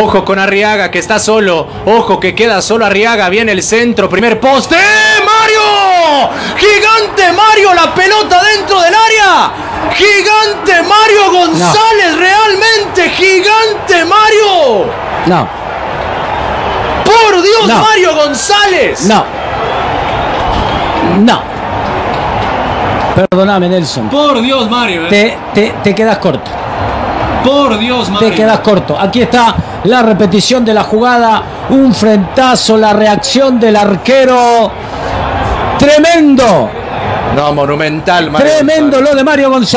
Ojo con Arriaga que está solo. Ojo que queda solo Arriaga. Viene el centro. Primer poste. ¡Eh, ¡Mario! ¡Gigante Mario! La pelota dentro del área. ¡Gigante Mario González! ¡Realmente gigante Mario! No. ¡Por Dios, No. Mario González! No. No. Perdóname, Nelson. Por Dios, Mario. eh. Te, te, te quedas corto. Por Dios, Mario. Te quedas corto. Aquí está la repetición de la jugada. Un frentazo, la reacción del arquero. Tremendo. No, monumental, Mario Tremendo González. lo de Mario González.